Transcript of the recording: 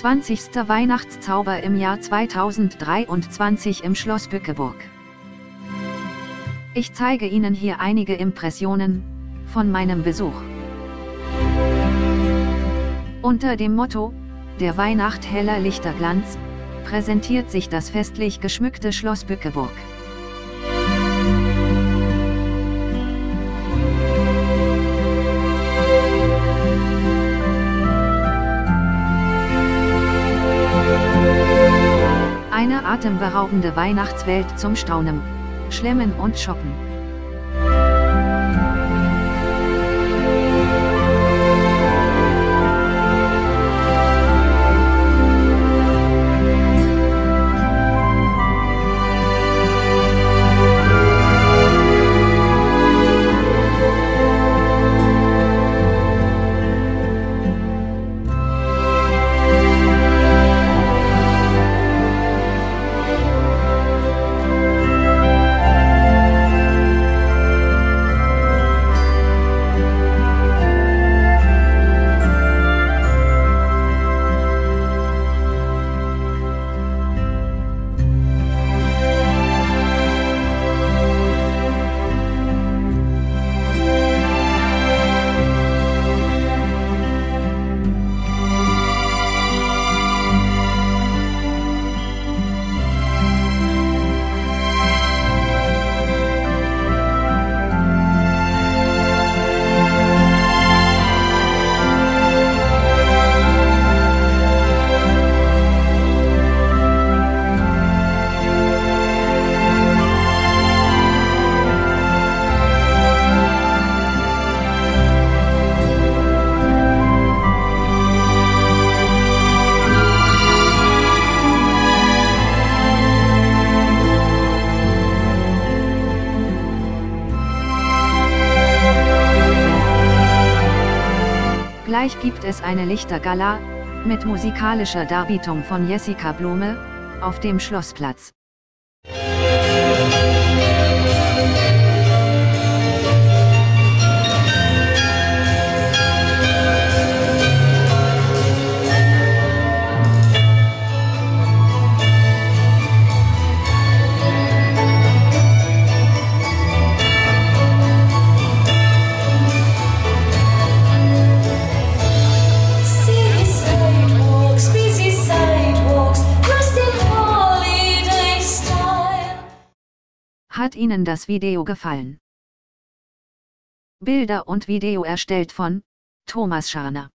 20. Weihnachtszauber im Jahr 2023 im Schloss Bückeburg. Ich zeige Ihnen hier einige Impressionen von meinem Besuch. Unter dem Motto, der Weihnacht heller Lichterglanz, präsentiert sich das festlich geschmückte Schloss Bückeburg. Atemberaubende Weihnachtswelt zum Staunen, Schlemmen und Shoppen. Gleich gibt es eine Lichtergala, mit musikalischer Darbietung von Jessica Blume, auf dem Schlossplatz. Hat Ihnen das Video gefallen? Bilder und Video erstellt von Thomas Scharner